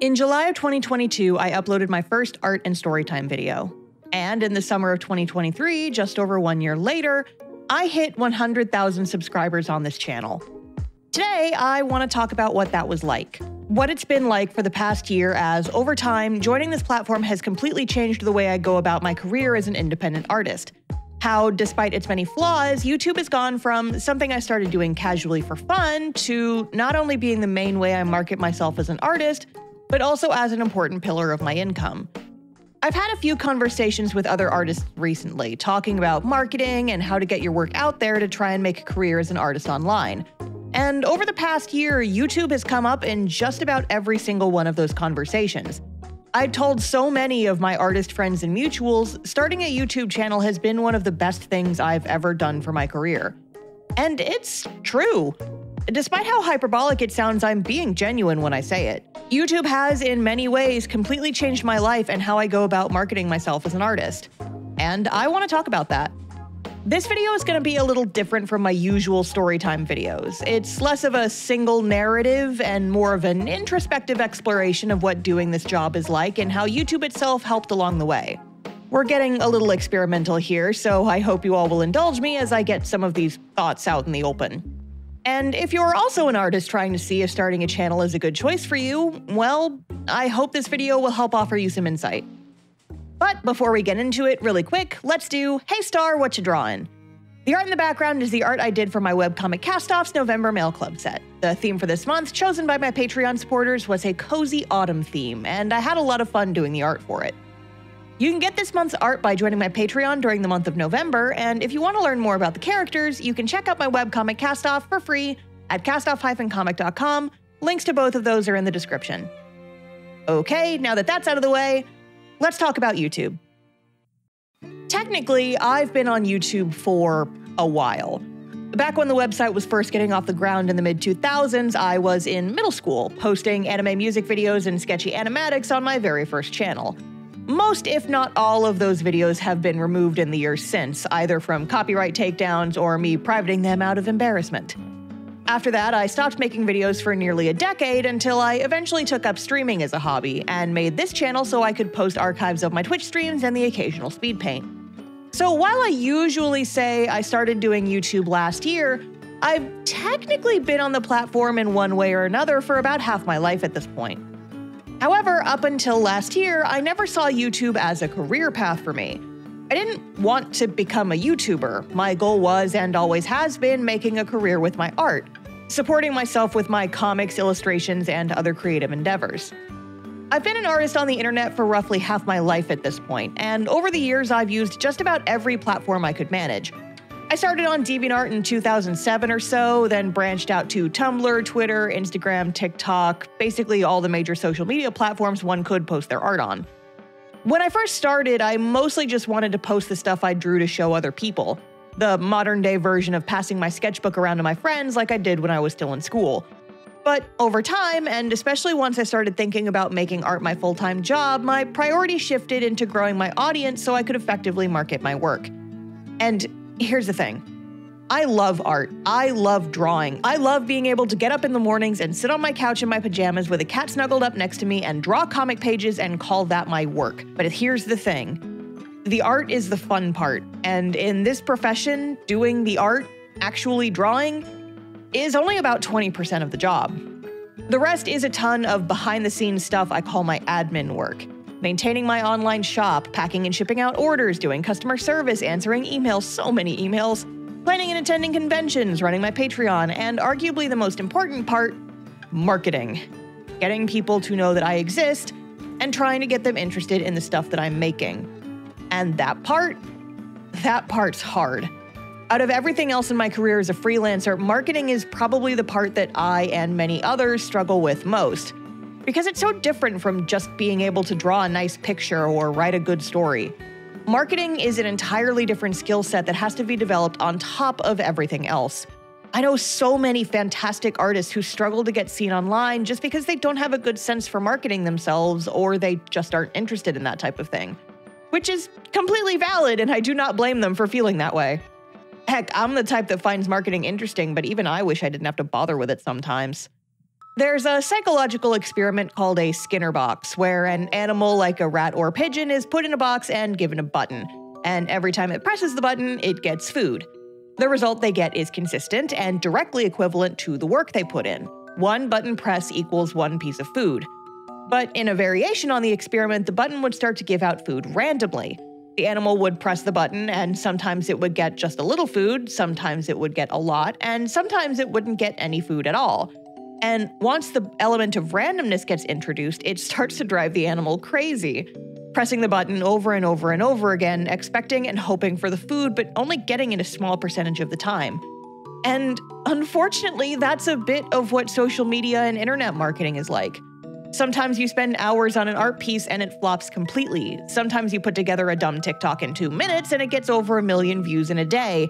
In July of 2022, I uploaded my first art and storytime video. And in the summer of 2023, just over one year later, I hit 100,000 subscribers on this channel. Today, I want to talk about what that was like. What it's been like for the past year, as over time, joining this platform has completely changed the way I go about my career as an independent artist. How, despite its many flaws, YouTube has gone from something I started doing casually for fun to not only being the main way I market myself as an artist, but also as an important pillar of my income. I've had a few conversations with other artists recently, talking about marketing and how to get your work out there to try and make a career as an artist online. And over the past year, YouTube has come up in just about every single one of those conversations. I've told so many of my artist friends and mutuals, starting a YouTube channel has been one of the best things I've ever done for my career. And it's true. Despite how hyperbolic it sounds, I'm being genuine when I say it. YouTube has, in many ways, completely changed my life and how I go about marketing myself as an artist. And I want to talk about that. This video is going to be a little different from my usual storytime videos. It's less of a single narrative and more of an introspective exploration of what doing this job is like and how YouTube itself helped along the way. We're getting a little experimental here, so I hope you all will indulge me as I get some of these thoughts out in the open. And if you're also an artist trying to see if starting a channel is a good choice for you, well, I hope this video will help offer you some insight. But before we get into it really quick, let's do Hey Star, what you drawing? The art in the background is the art I did for my webcomic Castoff's November Mail Club set. The theme for this month, chosen by my Patreon supporters, was a cozy autumn theme, and I had a lot of fun doing the art for it. You can get this month's art by joining my Patreon during the month of November, and if you want to learn more about the characters, you can check out my webcomic Castoff for free at castoff-comic.com. Links to both of those are in the description. Okay, now that that's out of the way, let's talk about YouTube. Technically, I've been on YouTube for a while. Back when the website was first getting off the ground in the mid 2000s, I was in middle school, posting anime music videos and sketchy animatics on my very first channel. Most, if not all, of those videos have been removed in the years since, either from copyright takedowns or me privating them out of embarrassment. After that, I stopped making videos for nearly a decade until I eventually took up streaming as a hobby and made this channel so I could post archives of my Twitch streams and the occasional speed paint. So while I usually say I started doing YouTube last year, I've technically been on the platform in one way or another for about half my life at this point. However, up until last year, I never saw YouTube as a career path for me. I didn't want to become a YouTuber. My goal was and always has been making a career with my art supporting myself with my comics, illustrations, and other creative endeavors. I've been an artist on the internet for roughly half my life at this point, and over the years, I've used just about every platform I could manage. I started on DeviantArt in 2007 or so, then branched out to Tumblr, Twitter, Instagram, TikTok, basically all the major social media platforms one could post their art on. When I first started, I mostly just wanted to post the stuff I drew to show other people the modern day version of passing my sketchbook around to my friends like I did when I was still in school. But over time, and especially once I started thinking about making art my full time job, my priority shifted into growing my audience so I could effectively market my work. And here's the thing I love art. I love drawing. I love being able to get up in the mornings and sit on my couch in my pajamas with a cat snuggled up next to me and draw comic pages and call that my work. But here's the thing the art is the fun part. And in this profession, doing the art, actually drawing, is only about 20% of the job. The rest is a ton of behind the scenes stuff I call my admin work. Maintaining my online shop, packing and shipping out orders, doing customer service, answering emails, so many emails, planning and attending conventions, running my Patreon, and arguably the most important part marketing. Getting people to know that I exist and trying to get them interested in the stuff that I'm making. And that part, that part's hard. Out of everything else in my career as a freelancer, marketing is probably the part that I and many others struggle with most. Because it's so different from just being able to draw a nice picture or write a good story. Marketing is an entirely different skill set that has to be developed on top of everything else. I know so many fantastic artists who struggle to get seen online just because they don't have a good sense for marketing themselves or they just aren't interested in that type of thing which is completely valid, and I do not blame them for feeling that way. Heck, I'm the type that finds marketing interesting, but even I wish I didn't have to bother with it sometimes. There's a psychological experiment called a Skinner box, where an animal like a rat or pigeon is put in a box and given a button. And every time it presses the button, it gets food. The result they get is consistent and directly equivalent to the work they put in. One button press equals one piece of food. But in a variation on the experiment, the button would start to give out food randomly. The animal would press the button, and sometimes it would get just a little food, sometimes it would get a lot, and sometimes it wouldn't get any food at all. And once the element of randomness gets introduced, it starts to drive the animal crazy. Pressing the button over and over and over again, expecting and hoping for the food, but only getting it a small percentage of the time. And unfortunately, that's a bit of what social media and internet marketing is like. Sometimes you spend hours on an art piece and it flops completely. Sometimes you put together a dumb TikTok in two minutes and it gets over a million views in a day.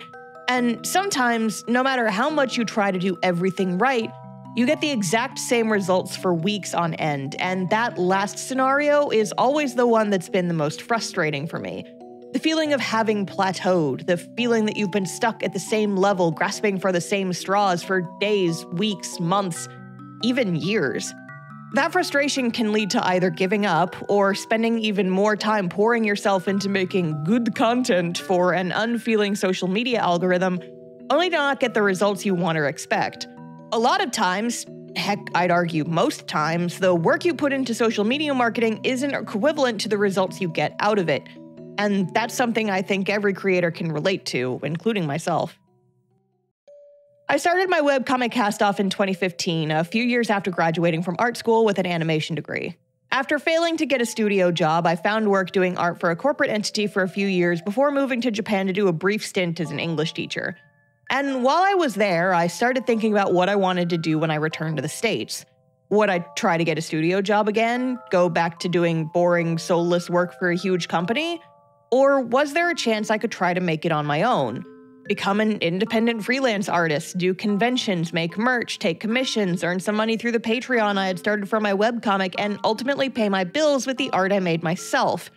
And sometimes, no matter how much you try to do everything right, you get the exact same results for weeks on end, and that last scenario is always the one that's been the most frustrating for me. The feeling of having plateaued, the feeling that you've been stuck at the same level, grasping for the same straws for days, weeks, months, even years. That frustration can lead to either giving up or spending even more time pouring yourself into making good content for an unfeeling social media algorithm, only to not get the results you want or expect. A lot of times, heck, I'd argue most times, the work you put into social media marketing isn't equivalent to the results you get out of it. And that's something I think every creator can relate to, including myself. I started my webcomic Castoff in 2015, a few years after graduating from art school with an animation degree. After failing to get a studio job, I found work doing art for a corporate entity for a few years before moving to Japan to do a brief stint as an English teacher. And while I was there, I started thinking about what I wanted to do when I returned to the States. Would I try to get a studio job again? Go back to doing boring, soulless work for a huge company? Or was there a chance I could try to make it on my own? Become an independent freelance artist, do conventions, make merch, take commissions, earn some money through the Patreon I had started for my webcomic, and ultimately pay my bills with the art I made myself.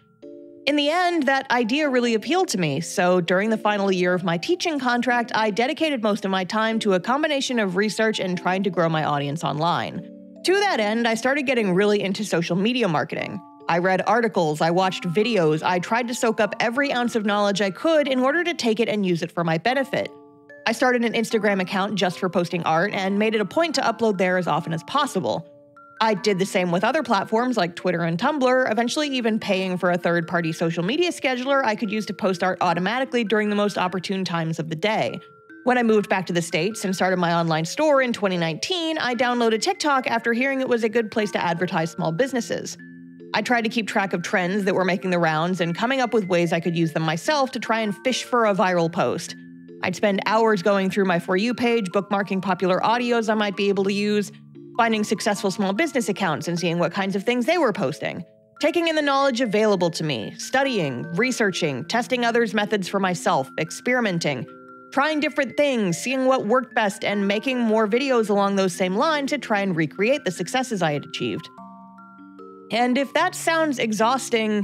In the end, that idea really appealed to me, so during the final year of my teaching contract, I dedicated most of my time to a combination of research and trying to grow my audience online. To that end, I started getting really into social media marketing. I read articles, I watched videos, I tried to soak up every ounce of knowledge I could in order to take it and use it for my benefit. I started an Instagram account just for posting art and made it a point to upload there as often as possible. I did the same with other platforms like Twitter and Tumblr, eventually even paying for a third party social media scheduler I could use to post art automatically during the most opportune times of the day. When I moved back to the States and started my online store in 2019, I downloaded TikTok after hearing it was a good place to advertise small businesses. I tried to keep track of trends that were making the rounds and coming up with ways I could use them myself to try and fish for a viral post. I'd spend hours going through my For You page, bookmarking popular audios I might be able to use, finding successful small business accounts and seeing what kinds of things they were posting, taking in the knowledge available to me, studying, researching, testing others' methods for myself, experimenting, trying different things, seeing what worked best, and making more videos along those same lines to try and recreate the successes I had achieved. And if that sounds exhausting,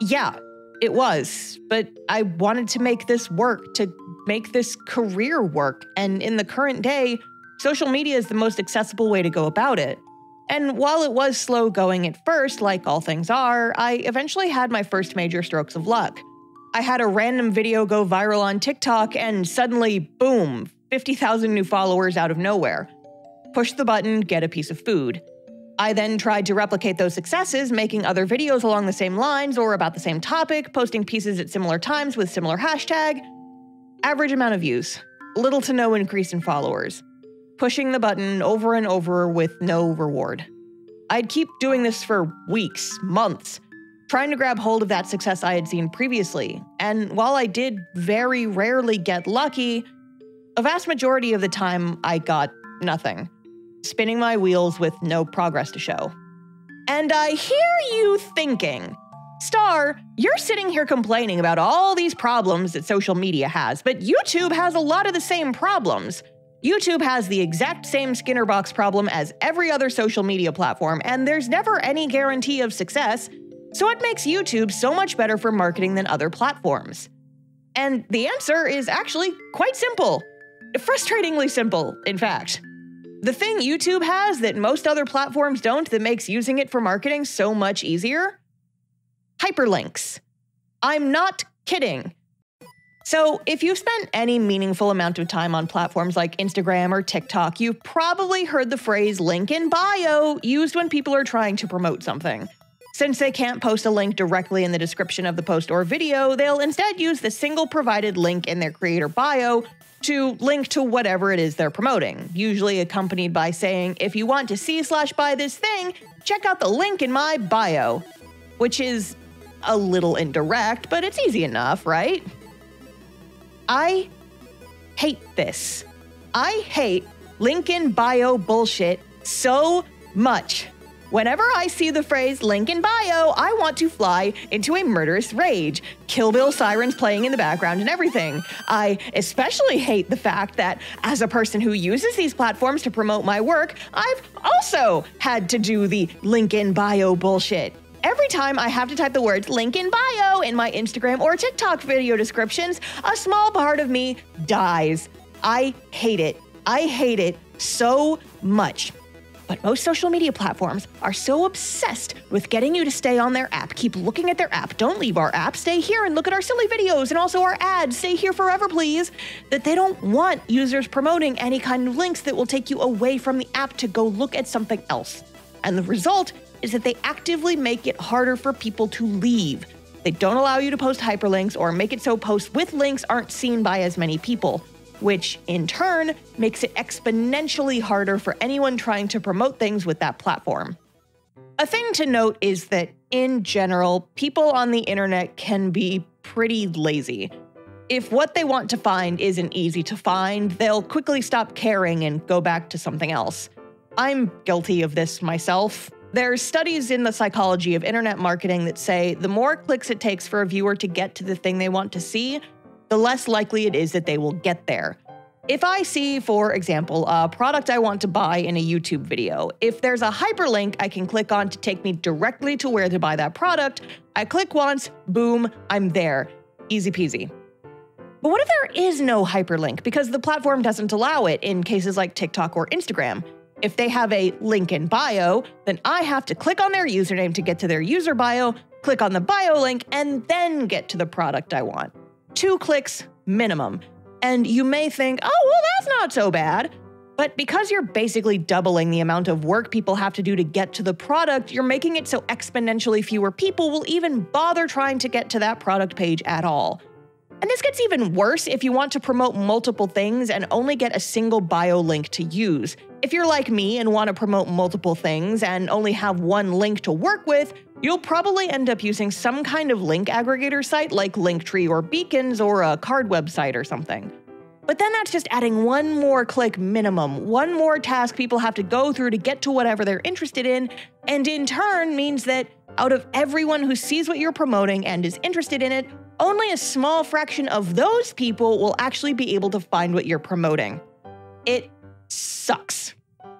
yeah, it was. But I wanted to make this work, to make this career work. And in the current day, Social media is the most accessible way to go about it. And while it was slow going at first, like all things are, I eventually had my first major strokes of luck. I had a random video go viral on TikTok, and suddenly, boom, 50,000 new followers out of nowhere. Push the button, get a piece of food. I then tried to replicate those successes, making other videos along the same lines or about the same topic, posting pieces at similar times with similar hashtag. Average amount of views, little to no increase in followers pushing the button over and over with no reward. I'd keep doing this for weeks, months, trying to grab hold of that success I had seen previously. And while I did very rarely get lucky, a vast majority of the time I got nothing, spinning my wheels with no progress to show. And I hear you thinking, Star, you're sitting here complaining about all these problems that social media has, but YouTube has a lot of the same problems. YouTube has the exact same Skinner box problem as every other social media platform, and there's never any guarantee of success, so it makes YouTube so much better for marketing than other platforms. And the answer is actually quite simple. Frustratingly simple, in fact. The thing YouTube has that most other platforms don't that makes using it for marketing so much easier? Hyperlinks. I'm not kidding. So, if you've spent any meaningful amount of time on platforms like Instagram or TikTok, you've probably heard the phrase link in bio used when people are trying to promote something. Since they can't post a link directly in the description of the post or video, they'll instead use the single provided link in their creator bio to link to whatever it is they're promoting, usually accompanied by saying, if you want to see slash buy this thing, check out the link in my bio, which is a little indirect, but it's easy enough, right? I hate this. I hate link in bio bullshit so much. Whenever I see the phrase link in bio, I want to fly into a murderous rage. Kill Bill sirens playing in the background and everything. I especially hate the fact that, as a person who uses these platforms to promote my work, I've also had to do the link in bio bullshit. Every time I have to type the words link in bio in my Instagram or TikTok video descriptions, a small part of me dies. I hate it. I hate it so much. But most social media platforms are so obsessed with getting you to stay on their app, keep looking at their app, don't leave our app, stay here and look at our silly videos and also our ads, stay here forever, please, that they don't want users promoting any kind of links that will take you away from the app to go look at something else. And the result is that they actively make it harder for people to leave. They don't allow you to post hyperlinks or make it so posts with links aren't seen by as many people which in turn makes it exponentially harder for anyone trying to promote things with that platform. A thing to note is that, in general, people on the internet can be pretty lazy. If what they want to find isn't easy to find, they'll quickly stop caring and go back to something else. I'm guilty of this myself. There's studies in the psychology of internet marketing that say the more clicks it takes for a viewer to get to the thing they want to see, the less likely it is that they will get there. If I see, for example, a product I want to buy in a YouTube video, if there's a hyperlink I can click on to take me directly to where to buy that product, I click once, boom, I'm there. Easy peasy. But what if there is no hyperlink because the platform doesn't allow it in cases like TikTok or Instagram? If they have a link in bio, then I have to click on their username to get to their user bio, click on the bio link, and then get to the product I want two clicks minimum. And you may think, oh, well, that's not so bad. But because you're basically doubling the amount of work people have to do to get to the product, you're making it so exponentially fewer people will even bother trying to get to that product page at all. And this gets even worse if you want to promote multiple things and only get a single bio link to use. If you're like me and want to promote multiple things and only have one link to work with, you'll probably end up using some kind of link aggregator site like Linktree or Beacons or a Carrd website or something. But then that's just adding one more click minimum, one more task people have to go through to get to whatever they're interested in, and in turn means that out of everyone who sees what you're promoting and is interested in it, only a small fraction of those people will actually be able to find what you're promoting. It sucks.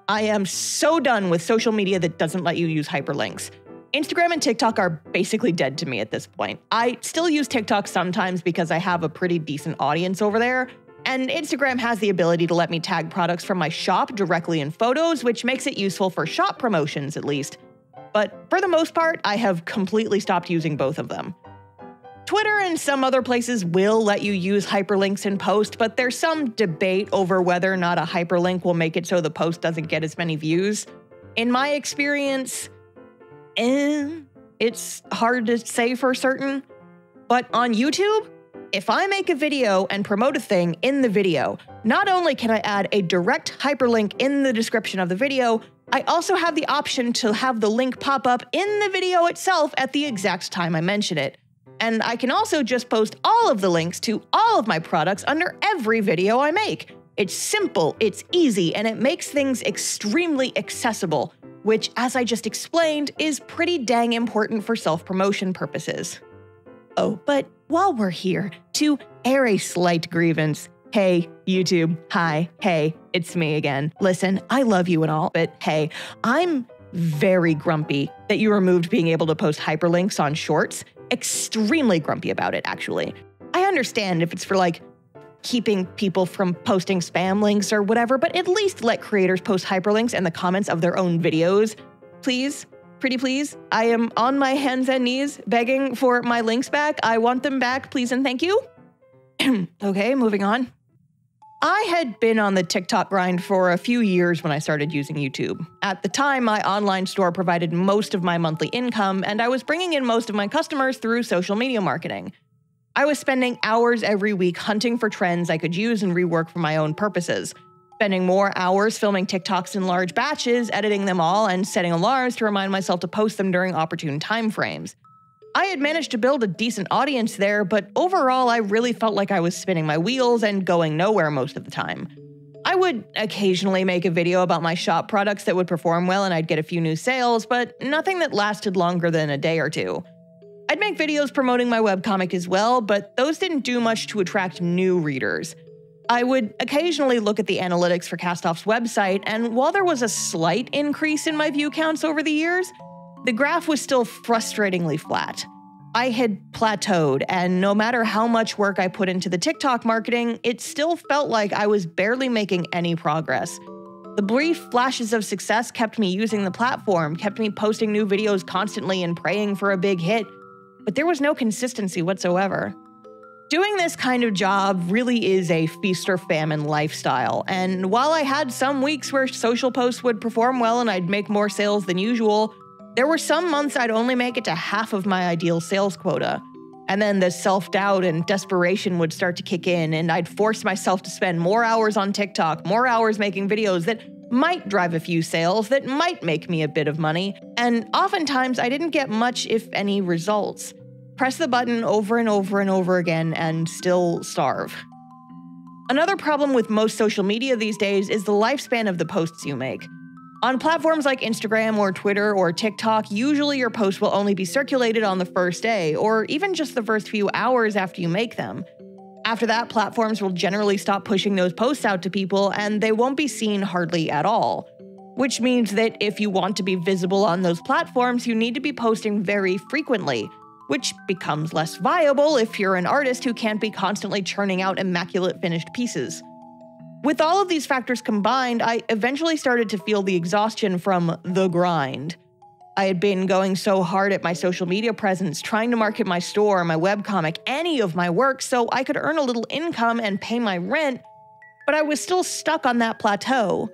I am so done with social media that doesn't let you use hyperlinks. Instagram and TikTok are basically dead to me at this point. I still use TikTok sometimes because I have a pretty decent audience over there. And Instagram has the ability to let me tag products from my shop directly in photos, which makes it useful for shop promotions at least. But for the most part, I have completely stopped using both of them. Twitter and some other places will let you use hyperlinks in post, but there's some debate over whether or not a hyperlink will make it so the post doesn't get as many views. In my experience, eh, it's hard to say for certain. But on YouTube, if I make a video and promote a thing in the video, not only can I add a direct hyperlink in the description of the video, I also have the option to have the link pop up in the video itself at the exact time I mention it. And I can also just post all of the links to all of my products under every video I make. It's simple, it's easy, and it makes things extremely accessible, which, as I just explained, is pretty dang important for self promotion purposes. Oh, but while we're here, to air a slight grievance, hey, YouTube, hi, hey, it's me again. Listen, I love you and all, but hey, I'm very grumpy that you removed being able to post hyperlinks on shorts. Extremely grumpy about it, actually. I understand if it's for like keeping people from posting spam links or whatever, but at least let creators post hyperlinks in the comments of their own videos. Please, pretty please. I am on my hands and knees begging for my links back. I want them back, please and thank you. okay, moving on. I had been on the TikTok grind for a few years when I started using YouTube. At the time, my online store provided most of my monthly income, and I was bringing in most of my customers through social media marketing. I was spending hours every week hunting for trends I could use and rework for my own purposes, spending more hours filming TikToks in large batches, editing them all, and setting alarms to remind myself to post them during opportune timeframes. I had managed to build a decent audience there, but overall, I really felt like I was spinning my wheels and going nowhere most of the time. I would occasionally make a video about my shop products that would perform well and I'd get a few new sales, but nothing that lasted longer than a day or two. I'd make videos promoting my webcomic as well, but those didn't do much to attract new readers. I would occasionally look at the analytics for Castoff's website, and while there was a slight increase in my view counts over the years, the graph was still frustratingly flat. I had plateaued, and no matter how much work I put into the TikTok marketing, it still felt like I was barely making any progress. The brief flashes of success kept me using the platform, kept me posting new videos constantly and praying for a big hit, but there was no consistency whatsoever. Doing this kind of job really is a feast or famine lifestyle, and while I had some weeks where social posts would perform well and I'd make more sales than usual, there were some months I'd only make it to half of my ideal sales quota. And then the self doubt and desperation would start to kick in, and I'd force myself to spend more hours on TikTok, more hours making videos that might drive a few sales, that might make me a bit of money. And oftentimes, I didn't get much, if any, results. Press the button over and over and over again and still starve. Another problem with most social media these days is the lifespan of the posts you make. On platforms like Instagram or Twitter or TikTok, usually your post will only be circulated on the first day, or even just the first few hours after you make them. After that, platforms will generally stop pushing those posts out to people and they won't be seen hardly at all. Which means that if you want to be visible on those platforms, you need to be posting very frequently, which becomes less viable if you're an artist who can't be constantly churning out immaculate finished pieces. With all of these factors combined, I eventually started to feel the exhaustion from the grind. I had been going so hard at my social media presence, trying to market my store, my webcomic, any of my work so I could earn a little income and pay my rent, but I was still stuck on that plateau,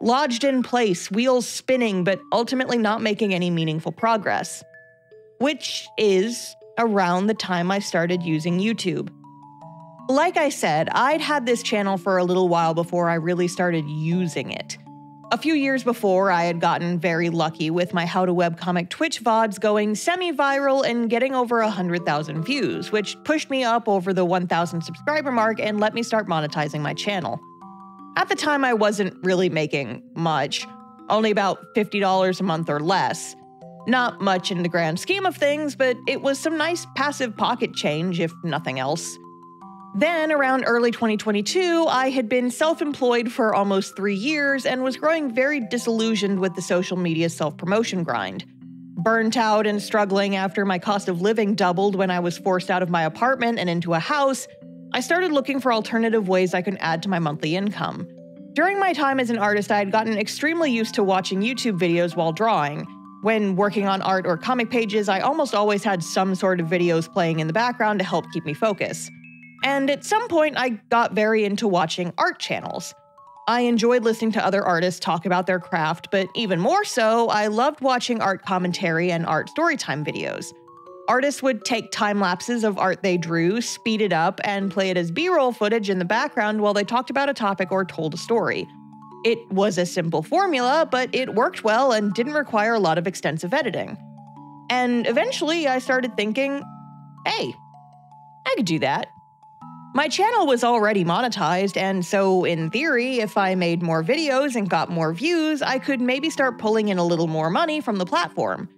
lodged in place, wheels spinning, but ultimately not making any meaningful progress. Which is around the time I started using YouTube. Like I said, I'd had this channel for a little while before I really started using it. A few years before, I had gotten very lucky with my How to Webcomic Twitch VODs going semi viral and getting over 100,000 views, which pushed me up over the 1,000 subscriber mark and let me start monetizing my channel. At the time, I wasn't really making much, only about $50 a month or less. Not much in the grand scheme of things, but it was some nice passive pocket change, if nothing else. Then, around early 2022, I had been self employed for almost three years and was growing very disillusioned with the social media self promotion grind. Burnt out and struggling after my cost of living doubled when I was forced out of my apartment and into a house, I started looking for alternative ways I could add to my monthly income. During my time as an artist, I had gotten extremely used to watching YouTube videos while drawing. When working on art or comic pages, I almost always had some sort of videos playing in the background to help keep me focus. And at some point, I got very into watching art channels. I enjoyed listening to other artists talk about their craft, but even more so, I loved watching art commentary and art storytime videos. Artists would take time lapses of art they drew, speed it up, and play it as B roll footage in the background while they talked about a topic or told a story. It was a simple formula, but it worked well and didn't require a lot of extensive editing. And eventually, I started thinking hey, I could do that. My channel was already monetized, and so in theory, if I made more videos and got more views, I could maybe start pulling in a little more money from the platform.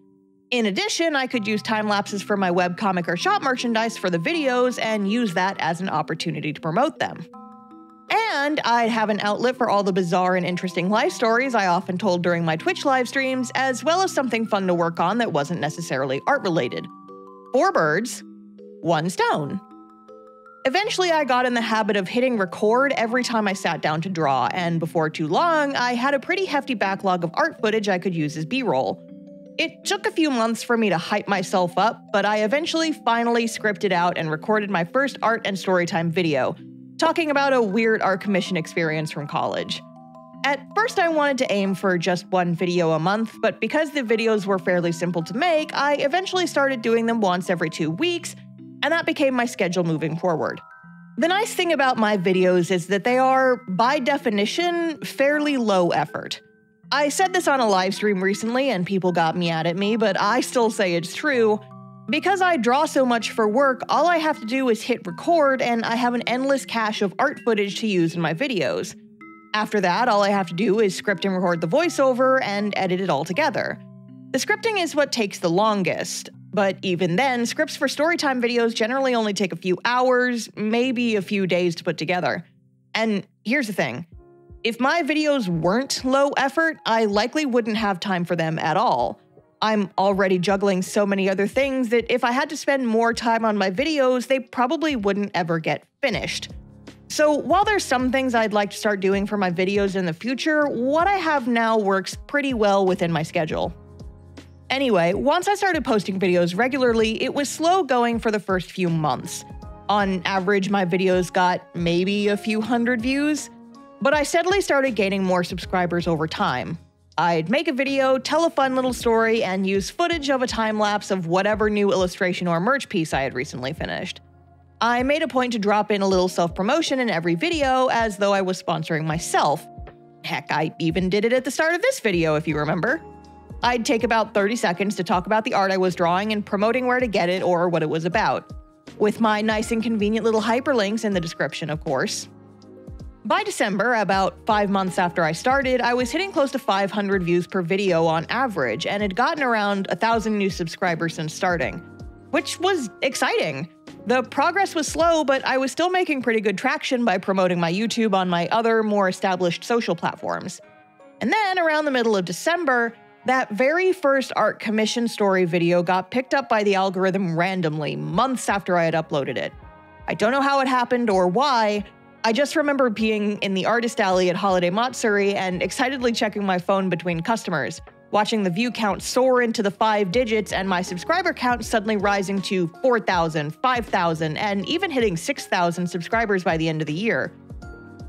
In addition, I could use time lapses for my webcomic or shop merchandise for the videos and use that as an opportunity to promote them. And I'd have an outlet for all the bizarre and interesting life stories I often told during my Twitch live streams, as well as something fun to work on that wasn't necessarily art related. Four birds, one stone. Eventually, I got in the habit of hitting record every time I sat down to draw, and before too long, I had a pretty hefty backlog of art footage I could use as B roll. It took a few months for me to hype myself up, but I eventually finally scripted out and recorded my first art and storytime video, talking about a weird art commission experience from college. At first, I wanted to aim for just one video a month, but because the videos were fairly simple to make, I eventually started doing them once every two weeks and that became my schedule moving forward. The nice thing about my videos is that they are, by definition, fairly low effort. I said this on a live stream recently and people got me at me, but I still say it's true. Because I draw so much for work, all I have to do is hit record and I have an endless cache of art footage to use in my videos. After that, all I have to do is script and record the voiceover and edit it all together. The scripting is what takes the longest. But even then, scripts for storytime videos generally only take a few hours, maybe a few days to put together. And here's the thing if my videos weren't low effort, I likely wouldn't have time for them at all. I'm already juggling so many other things that if I had to spend more time on my videos, they probably wouldn't ever get finished. So, while there's some things I'd like to start doing for my videos in the future, what I have now works pretty well within my schedule. Anyway, once I started posting videos regularly, it was slow going for the first few months. On average, my videos got maybe a few hundred views, but I steadily started gaining more subscribers over time. I'd make a video, tell a fun little story, and use footage of a time lapse of whatever new illustration or merch piece I had recently finished. I made a point to drop in a little self promotion in every video as though I was sponsoring myself. Heck, I even did it at the start of this video, if you remember. I'd take about 30 seconds to talk about the art I was drawing and promoting where to get it or what it was about. With my nice and convenient little hyperlinks in the description, of course. By December, about five months after I started, I was hitting close to 500 views per video on average and had gotten around 1,000 new subscribers since starting, which was exciting. The progress was slow, but I was still making pretty good traction by promoting my YouTube on my other, more established social platforms. And then around the middle of December, that very first art commission story video got picked up by the algorithm randomly months after I had uploaded it. I don't know how it happened or why. I just remember being in the artist alley at Holiday Matsuri and excitedly checking my phone between customers, watching the view count soar into the five digits and my subscriber count suddenly rising to 4,000, 5,000, and even hitting 6,000 subscribers by the end of the year.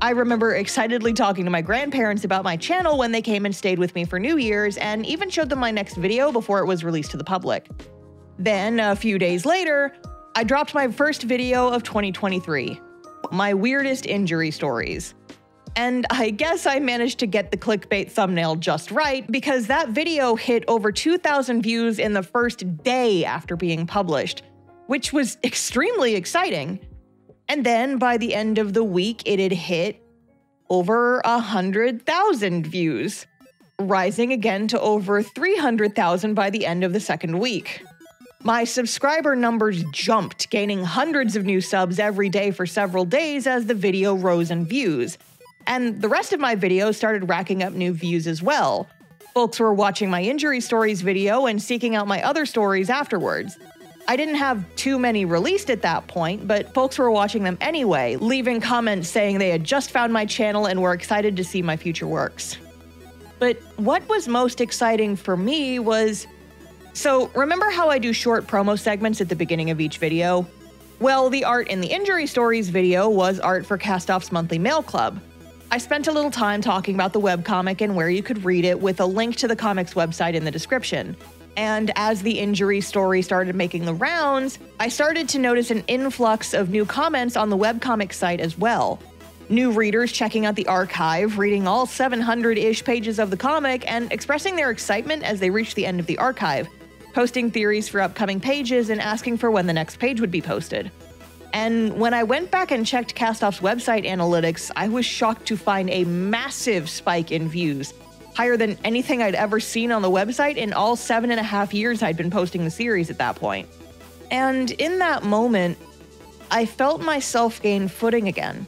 I remember excitedly talking to my grandparents about my channel when they came and stayed with me for New Year's, and even showed them my next video before it was released to the public. Then, a few days later, I dropped my first video of 2023 my weirdest injury stories. And I guess I managed to get the clickbait thumbnail just right because that video hit over 2,000 views in the first day after being published, which was extremely exciting. And then by the end of the week, it had hit over 100,000 views, rising again to over 300,000 by the end of the second week. My subscriber numbers jumped, gaining hundreds of new subs every day for several days as the video rose in views. And the rest of my videos started racking up new views as well. Folks were watching my injury stories video and seeking out my other stories afterwards. I didn't have too many released at that point, but folks were watching them anyway, leaving comments saying they had just found my channel and were excited to see my future works. But what was most exciting for me was so, remember how I do short promo segments at the beginning of each video? Well, the art in the Injury Stories video was art for Castoff's monthly mail club. I spent a little time talking about the webcomic and where you could read it with a link to the comic's website in the description. And as the injury story started making the rounds, I started to notice an influx of new comments on the webcomic site as well. New readers checking out the archive, reading all 700 ish pages of the comic, and expressing their excitement as they reached the end of the archive, posting theories for upcoming pages and asking for when the next page would be posted. And when I went back and checked Castoff's website analytics, I was shocked to find a massive spike in views, higher than anything I'd ever seen on the website in all seven and a half years I'd been posting the series at that point. And in that moment, I felt myself gain footing again.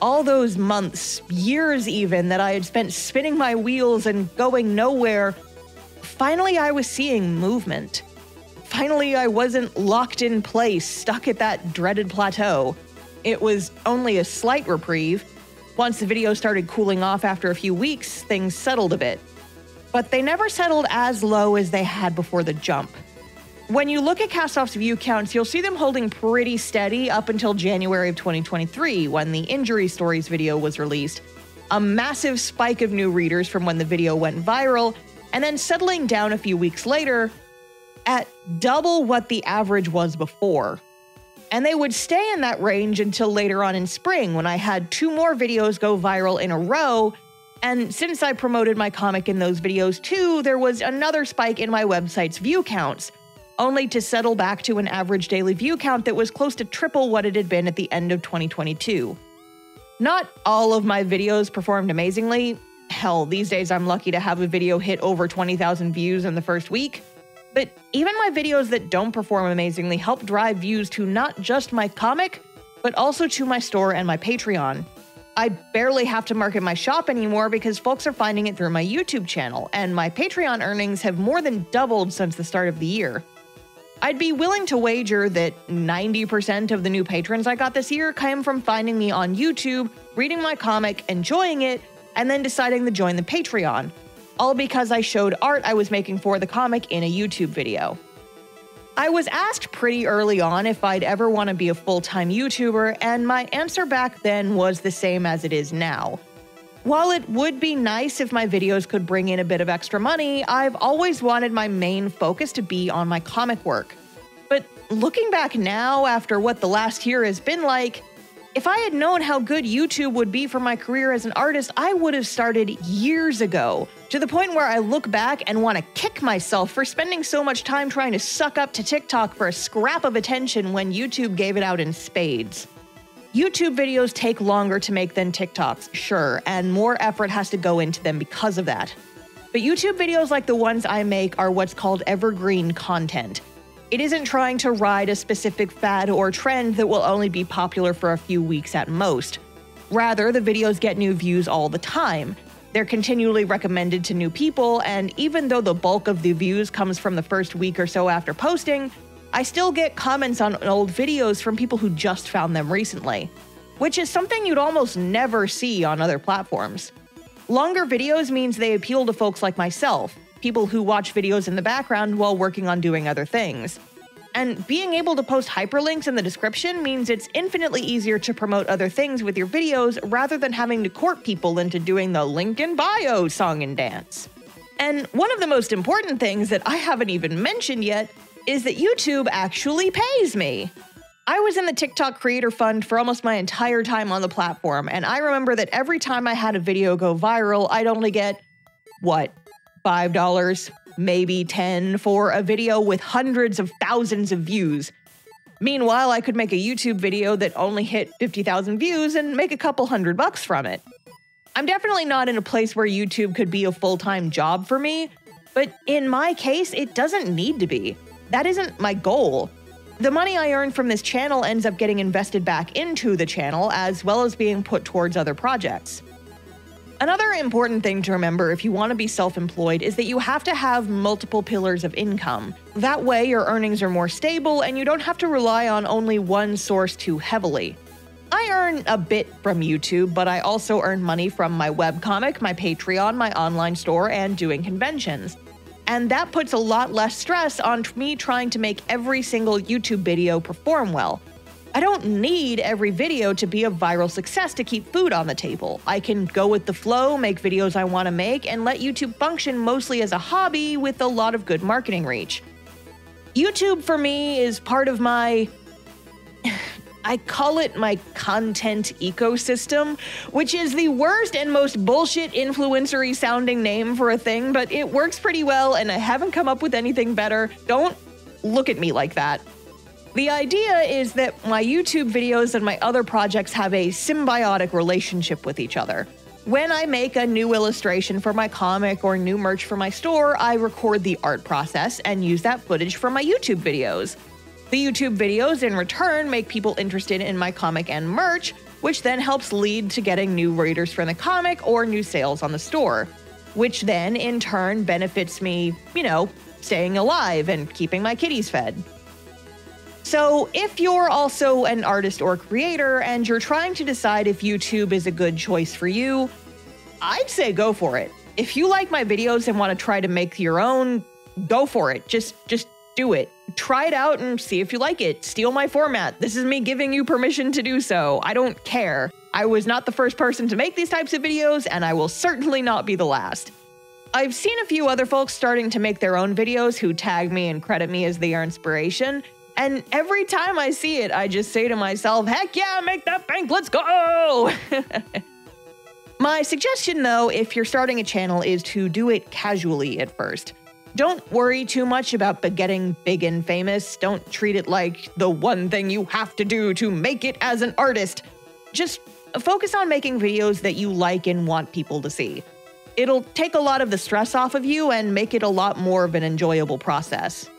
All those months, years even, that I had spent spinning my wheels and going nowhere, finally I was seeing movement. Finally, I wasn't locked in place, stuck at that dreaded plateau. it was only a slight reprieve. Once the video started cooling off after a few weeks, things settled a bit. But they never settled as low as they had before the jump. When you look at Castoff's view counts, you'll see them holding pretty steady up until January of 2023 when the Injury Stories video was released. A massive spike of new readers from when the video went viral, and then settling down a few weeks later at double what the average was before. And they would stay in that range until later on in spring when I had two more videos go viral in a row. And since I promoted my comic in those videos too, there was another spike in my website's view counts only to settle back to an average daily view count that was close to triple what it had been at the end of 2022. Not all of my videos performed amazingly. Hell, these days I'm lucky to have a video hit over 20,000 views in the first week. But even my videos that don't perform amazingly help drive views to not just my comic, but also to my store and my Patreon. I barely have to market my shop anymore because folks are finding it through my YouTube channel, and my Patreon earnings have more than doubled since the start of the year. I'd be willing to wager that 90% of the new patrons I got this year came from finding me on YouTube, reading my comic, enjoying it, and then deciding to join the Patreon, all because I showed art I was making for the comic in a YouTube video. I was asked pretty early on if I'd ever want to be a full time YouTuber, and my answer back then was the same as it is now. While it would be nice if my videos could bring in a bit of extra money, I've always wanted my main focus to be on my comic work. But looking back now, after what the last year has been like, if I had known how good YouTube would be for my career as an artist, I would have started years ago, to the point where I look back and want to kick myself for spending so much time trying to suck up to TikTok for a scrap of attention when YouTube gave it out in spades. YouTube videos take longer to make than TikToks, sure, and more effort has to go into them because of that. But YouTube videos like the ones I make are what's called evergreen content. It isn't trying to ride a specific fad or trend that will only be popular for a few weeks at most. Rather, the videos get new views all the time. They're continually recommended to new people, and even though the bulk of the views comes from the first week or so after posting, I still get comments on old videos from people who just found them recently, which is something you'd almost never see on other platforms. Longer videos means they appeal to folks like myself, people who watch videos in the background while working on doing other things. And being able to post hyperlinks in the description means it's infinitely easier to promote other things with your videos rather than having to court people into doing the link in bio song and dance. And one of the most important things that I haven't even mentioned yet is that YouTube actually pays me. I was in the TikTok Creator Fund for almost my entire time on the platform, and I remember that every time I had a video go viral, I'd only get, what, $5, maybe 10 for a video with hundreds of thousands of views. Meanwhile, I could make a YouTube video that only hit 50,000 views and make a couple hundred bucks from it. I'm definitely not in a place where YouTube could be a full time job for me, but in my case, it doesn't need to be. That isn't my goal. The money I earn from this channel ends up getting invested back into the channel as well as being put towards other projects. Another important thing to remember if you want to be self employed is that you have to have multiple pillars of income. That way, your earnings are more stable and you don't have to rely on only one source too heavily. I earn a bit from YouTube, but I also earn money from my webcomic, my Patreon, my online store, and doing conventions. And that puts a lot less stress on me trying to make every single YouTube video perform well. I don't need every video to be a viral success to keep food on the table. I can go with the flow, make videos I want to make, and let YouTube function mostly as a hobby with a lot of good marketing reach. YouTube for me is part of my I call it my content ecosystem, which is the worst and most bullshit influencery sounding name for a thing, but it works pretty well and I haven't come up with anything better. Don't look at me like that. The idea is that my YouTube videos and my other projects have a symbiotic relationship with each other. When I make a new illustration for my comic or new merch for my store, I record the art process and use that footage for my YouTube videos. The YouTube videos, in return, make people interested in my comic and merch, which then helps lead to getting new readers for the comic or new sales on the store, which then, in turn, benefits me, you know, staying alive and keeping my kitties fed. So, if you're also an artist or creator and you're trying to decide if YouTube is a good choice for you, I'd say go for it. If you like my videos and want to try to make your own, go for it. Just just do it. Try it out and see if you like it. Steal my format. This is me giving you permission to do so. I don't care. I was not the first person to make these types of videos, and I will certainly not be the last. I've seen a few other folks starting to make their own videos who tag me and credit me as their inspiration, and every time I see it, I just say to myself, heck yeah, make that bank, let's go! My suggestion though, if you're starting a channel, is to do it casually at first. Don't worry too much about getting big and famous. Don't treat it like the one thing you have to do to make it as an artist. Just focus on making videos that you like and want people to see. It'll take a lot of the stress off of you and make it a lot more of an enjoyable process.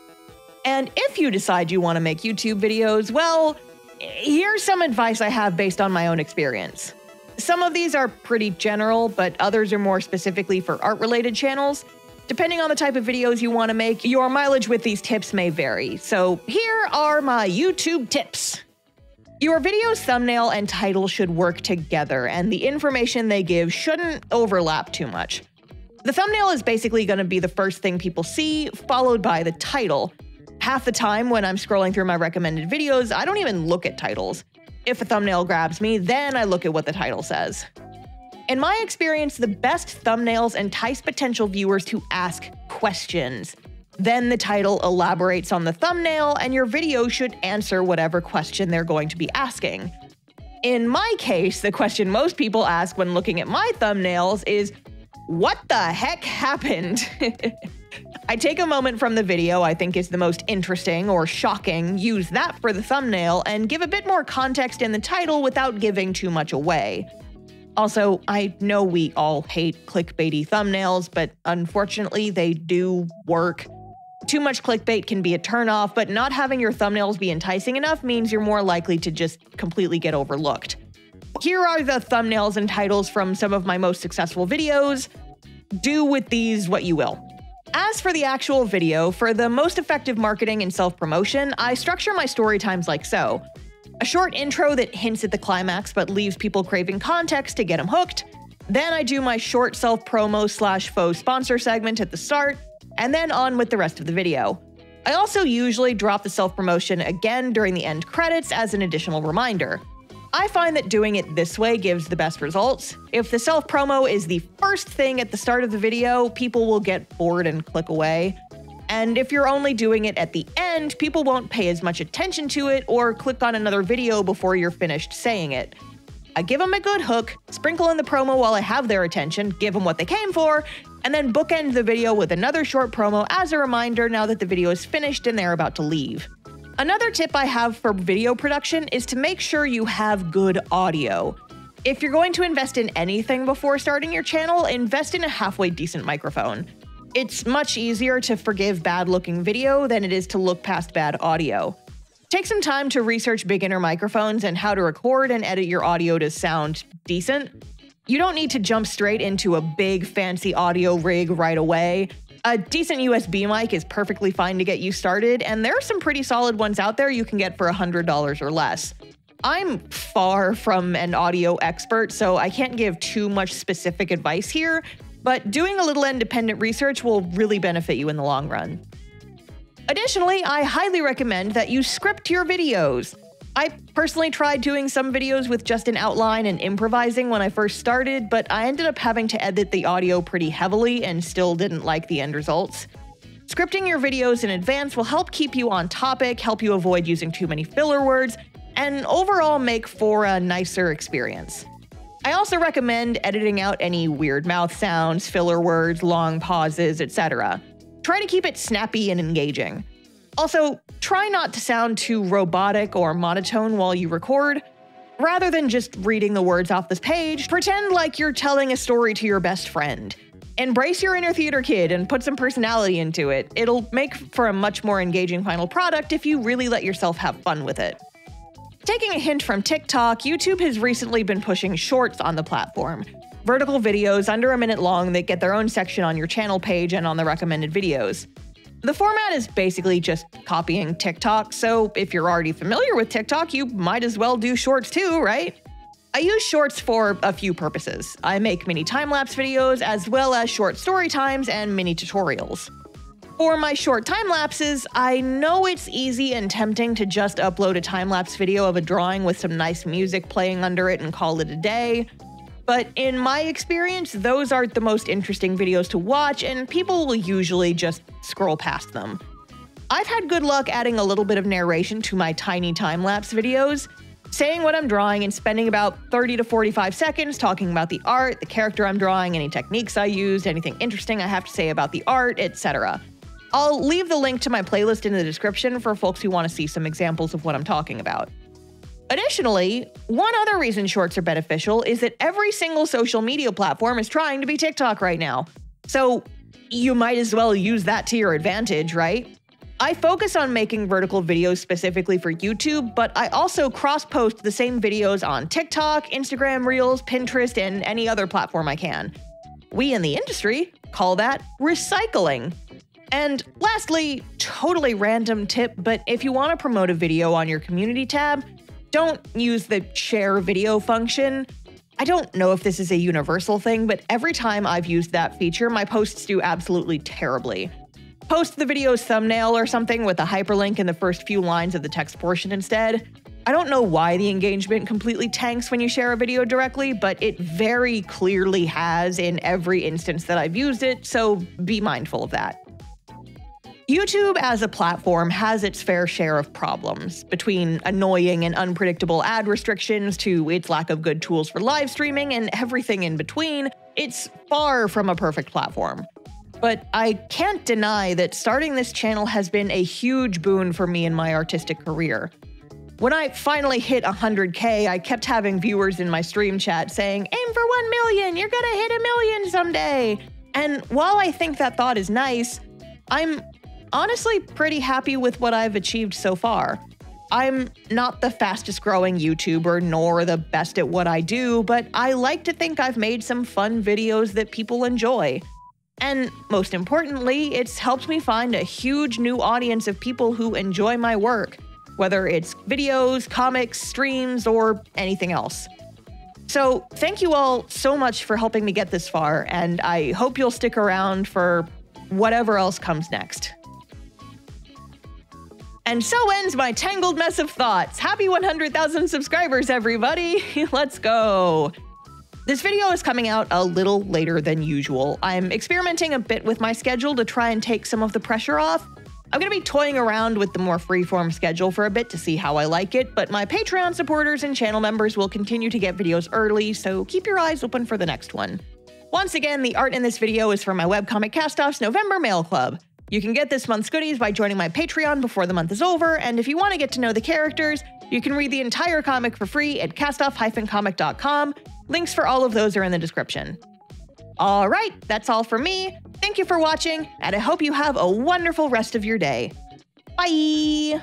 And if you decide you want to make YouTube videos, well, here's some advice I have based on my own experience. Some of these are pretty general, but others are more specifically for art related channels. Depending on the type of videos you want to make, your mileage with these tips may vary. So here are my YouTube tips. Your video's thumbnail and title should work together, and the information they give shouldn't overlap too much. The thumbnail is basically going to be the first thing people see, followed by the title. Half the time when I'm scrolling through my recommended videos, I don't even look at titles. If a thumbnail grabs me, then I look at what the title says. In my experience, the best thumbnails entice potential viewers to ask questions. Then the title elaborates on the thumbnail, and your video should answer whatever question they're going to be asking. In my case, the question most people ask when looking at my thumbnails is, What the heck happened? I take a moment from the video I think is the most interesting or shocking, use that for the thumbnail, and give a bit more context in the title without giving too much away. Also, I know we all hate clickbaity thumbnails, but unfortunately, they do work. Too much clickbait can be a turnoff, but not having your thumbnails be enticing enough means you're more likely to just completely get overlooked. Here are the thumbnails and titles from some of my most successful videos. Do with these what you will. As for the actual video, for the most effective marketing and self promotion, I structure my story times like so. A short intro that hints at the climax but leaves people craving context to get them hooked. Then I do my short self promo slash faux sponsor segment at the start, and then on with the rest of the video. I also usually drop the self promotion again during the end credits as an additional reminder. I find that doing it this way gives the best results. If the self promo is the first thing at the start of the video, people will get bored and click away. And if you're only doing it at the end, people won't pay as much attention to it or click on another video before you're finished saying it. I give them a good hook, sprinkle in the promo while I have their attention, give them what they came for, and then bookend the video with another short promo as a reminder now that the video is finished and they're about to leave. Another tip I have for video production is to make sure you have good audio. If you're going to invest in anything before starting your channel, invest in a halfway decent microphone. It's much easier to forgive bad looking video than it is to look past bad audio. Take some time to research beginner microphones and how to record and edit your audio to sound decent. You don't need to jump straight into a big fancy audio rig right away. A decent USB mic is perfectly fine to get you started, and there are some pretty solid ones out there you can get for $100 or less. I'm far from an audio expert, so I can't give too much specific advice here, but doing a little independent research will really benefit you in the long run. Additionally, I highly recommend that you script your videos. I personally tried doing some videos with just an outline and improvising when I first started, but I ended up having to edit the audio pretty heavily and still didn't like the end results. Scripting your videos in advance will help keep you on topic, help you avoid using too many filler words, and overall make for a nicer experience. I also recommend editing out any weird mouth sounds, filler words, long pauses, etc. Try to keep it snappy and engaging. Also, try not to sound too robotic or monotone while you record. Rather than just reading the words off this page, pretend like you're telling a story to your best friend. Embrace your inner theater kid and put some personality into it. It'll make for a much more engaging final product if you really let yourself have fun with it. Taking a hint from TikTok, YouTube has recently been pushing shorts on the platform. Vertical videos under a minute long that get their own section on your channel page and on the recommended videos. The format is basically just copying TikTok, so if you're already familiar with TikTok, you might as well do shorts too, right? I use shorts for a few purposes. I make mini time lapse videos as well as short story times and mini tutorials. For my short time lapses, I know it's easy and tempting to just upload a time lapse video of a drawing with some nice music playing under it and call it a day. But in my experience, those aren't the most interesting videos to watch, and people will usually just scroll past them. I've had good luck adding a little bit of narration to my tiny time lapse videos, saying what I'm drawing and spending about 30 to 45 seconds talking about the art, the character I'm drawing, any techniques I used, anything interesting I have to say about the art, etc. I'll leave the link to my playlist in the description for folks who want to see some examples of what I'm talking about. Additionally, one other reason shorts are beneficial is that every single social media platform is trying to be TikTok right now. So you might as well use that to your advantage, right? I focus on making vertical videos specifically for YouTube, but I also cross post the same videos on TikTok, Instagram Reels, Pinterest, and any other platform I can. We in the industry call that recycling. And lastly, totally random tip, but if you want to promote a video on your community tab, don't use the share video function. I don't know if this is a universal thing, but every time I've used that feature, my posts do absolutely terribly. Post the video's thumbnail or something with a hyperlink in the first few lines of the text portion instead. I don't know why the engagement completely tanks when you share a video directly, but it very clearly has in every instance that I've used it, so be mindful of that. YouTube as a platform has its fair share of problems, between annoying and unpredictable ad restrictions to its lack of good tools for live streaming and everything in between. It's far from a perfect platform. But I can't deny that starting this channel has been a huge boon for me in my artistic career. When I finally hit 100k, I kept having viewers in my stream chat saying, Aim for 1 million, you're gonna hit a million someday. And while I think that thought is nice, I'm honestly pretty happy with what I've achieved so far. I'm not the fastest growing YouTuber nor the best at what I do, but I like to think I've made some fun videos that people enjoy. And most importantly, it's helped me find a huge new audience of people who enjoy my work, whether it's videos, comics, streams, or anything else. So, thank you all so much for helping me get this far, and I hope you'll stick around for whatever else comes next. And so ends my tangled mess of thoughts. Happy 100,000 subscribers, everybody! Let's go! This video is coming out a little later than usual. I'm experimenting a bit with my schedule to try and take some of the pressure off. I'm going to be toying around with the more freeform schedule for a bit to see how I like it, but my Patreon supporters and channel members will continue to get videos early, so keep your eyes open for the next one. Once again, the art in this video is from my webcomic Castoff's November Mail Club. You can get this month's goodies by joining my Patreon before the month is over, and if you want to get to know the characters, you can read the entire comic for free at castoff-comic.com. Links for all of those are in the description. All right, that's all for me. Thank you for watching, and I hope you have a wonderful rest of your day. Bye!